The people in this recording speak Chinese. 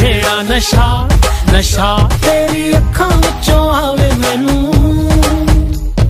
मुझे आ नशा नशा तेरी